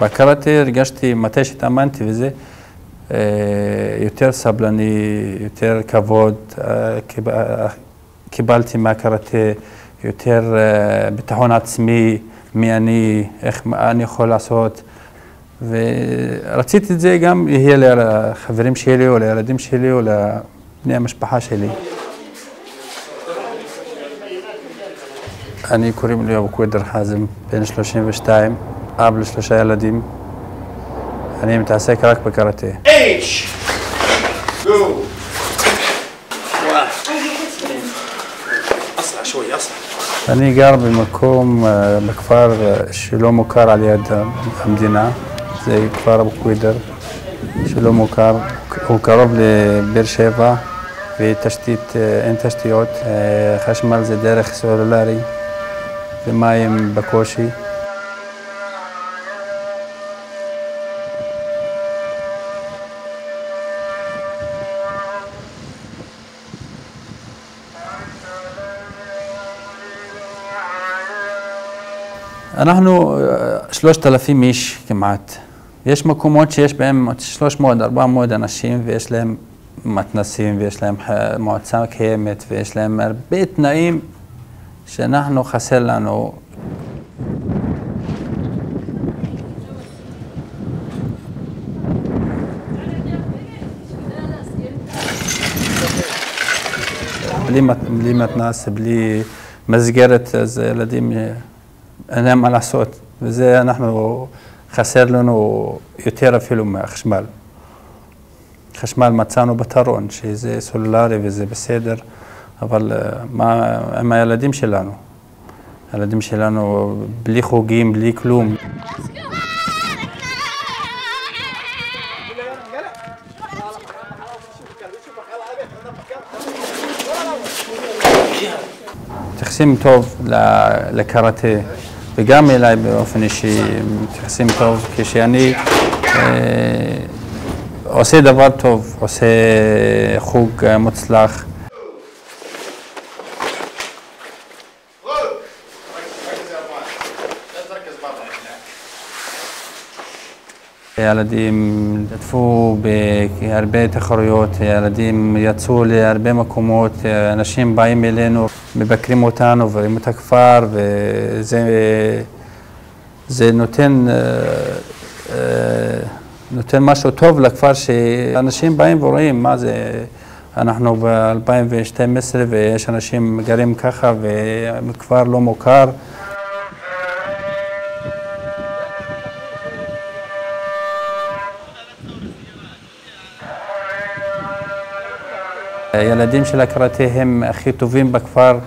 בקראטה הרגשתי, מתי שהתאמנתי וזה, אה, יותר סבלני, יותר כבוד, אה, קיבלתי מהקראטה יותר ביטחון עצמי, מי אני, איך אני יכול לעשות. ורציתי את זה גם יהיה לחברים שלי או לילדים שלי או לבני המשפחה שלי. אני קוראים לי אבו קווידר חאזם, בן 32, אב לשלושה ילדים. אני מתעסק רק בקראטה. אני גר במקום, אה, בכפר אה, שלא מוכר על יד המדינה, זה כפר אבו קווידר, שלא מוכר, הוא קרוב לבאר שבע ותשתית, אה, אין תשתיות, חשמל זה דרך סלולרי. ומים בקושי. אנחנו אה, שלושת אלפים איש כמעט. יש מקומות שיש בהם 300-400 אנשים ויש להם מתנסים ויש להם מועצה קיימת ויש להם הרבה תנאים שאנחנו חסר לנו בלי, מתנ"ס, בלי מסגרת, אז ילדים אין להם מה לעשות, וזה אנחנו, חסר לנו יותר אפילו מהחשמל. חשמל מצאנו פתרון, שזה סולולרי וזה בסדר. אבל אה, מה עם הילדים שלנו? הילדים שלנו בלי חוגים, בלי כלום. מתייחסים טוב לקראטה וגם אליי באופן אישי מתייחסים טוב כשאני אה, עושה דבר טוב, עושה חוג מוצלח. ילדים השתתפו בהרבה תחרויות, ילדים יצאו להרבה מקומות, אנשים באים אלינו, מבקרים אותנו ורואים את הכפר וזה נותן, אה, אה, נותן משהו טוב לכפר שאנשים באים ורואים מה זה, אנחנו ב-2012 ויש אנשים גרים ככה וכפר לא מוכר. הילדים של הקראטה הם הכי טובים בכפר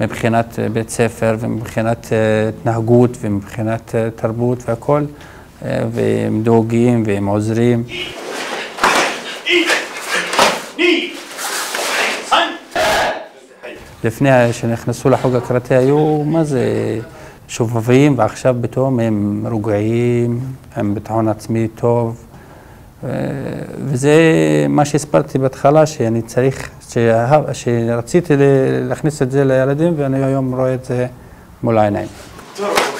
מבחינת בית ספר ומבחינת אה, התנהגות ומבחינת אה, תרבות והכול, אה, והם דואגים והם עוזרים. לפני שנכנסו לחוג הקראטה היו, מה זה, שובבים, ועכשיו פתאום הם רגועים, הם ביטחון עצמי טוב. וזה מה שהסברתי בהתחלה, שאני צריך, שרציתי להכניס את זה לילדים, ואני היום רואה את זה מול העיניים. טוב.